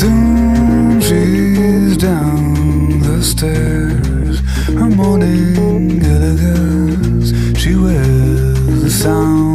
Soon she's down the stairs. Her morning elegance she wears the sound.